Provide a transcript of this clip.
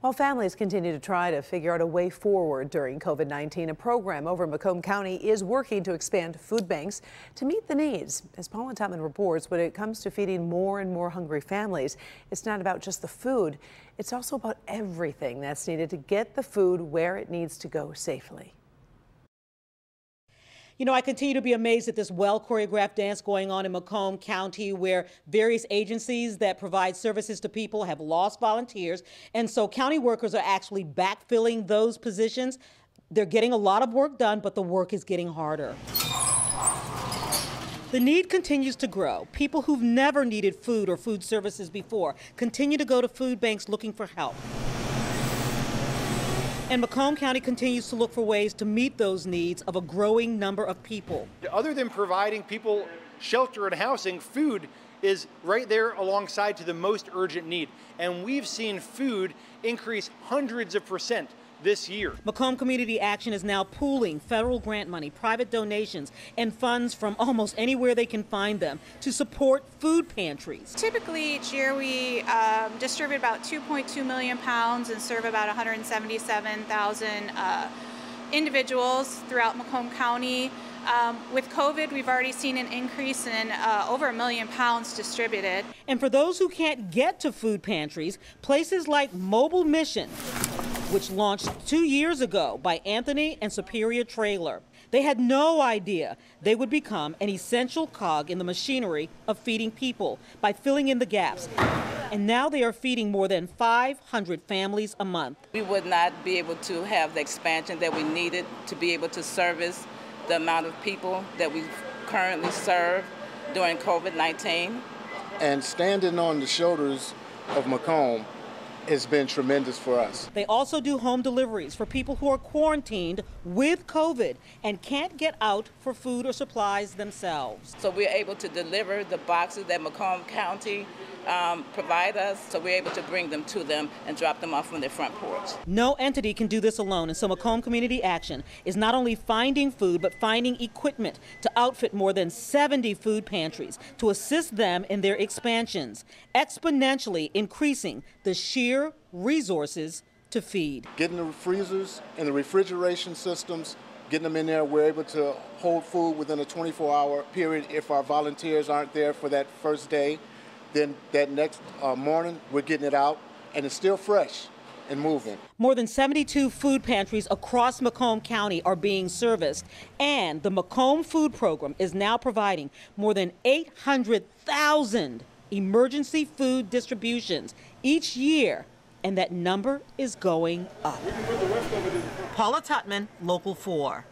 While families continue to try to figure out a way forward during COVID 19, a program over Macomb County is working to expand food banks to meet the needs. As Paula Tutman reports, when it comes to feeding more and more hungry families, it's not about just the food, it's also about everything that's needed to get the food where it needs to go safely. You know, I continue to be amazed at this well choreographed dance going on in Macomb County where various agencies that provide services to people have lost volunteers. And so county workers are actually backfilling those positions. They're getting a lot of work done, but the work is getting harder. The need continues to grow. People who've never needed food or food services before continue to go to food banks looking for help. And Macomb County continues to look for ways to meet those needs of a growing number of people. Other than providing people shelter and housing, food is right there alongside to the most urgent need. And we've seen food increase hundreds of percent this year. Macomb Community Action is now pooling federal grant money, private donations, and funds from almost anywhere they can find them to support food pantries. Typically, each year we um, distribute about 2.2 million pounds and serve about 177,000 uh, individuals throughout Macomb County. Um, with COVID, we've already seen an increase in uh, over a million pounds distributed. And for those who can't get to food pantries, places like Mobile Mission which launched two years ago by Anthony and Superior Trailer. They had no idea they would become an essential cog in the machinery of feeding people by filling in the gaps. And now they are feeding more than 500 families a month. We would not be able to have the expansion that we needed to be able to service the amount of people that we currently serve during COVID 19. And standing on the shoulders of Macomb has been tremendous for us. They also do home deliveries for people who are quarantined with COVID and can't get out for food or supplies themselves. So we're able to deliver the boxes that Macomb County um, provide us, so we're able to bring them to them and drop them off on their front porch. No entity can do this alone, and so Macomb Community Action is not only finding food, but finding equipment to outfit more than 70 food pantries to assist them in their expansions, exponentially increasing the sheer resources to feed. Getting the freezers and the refrigeration systems, getting them in there, we're able to hold food within a 24 hour period if our volunteers aren't there for that first day. Then that next uh, morning, we're getting it out and it's still fresh and moving. More than 72 food pantries across Macomb County are being serviced, and the Macomb Food Program is now providing more than 800,000 emergency food distributions each year, and that number is going up. Paula Tutman, Local 4.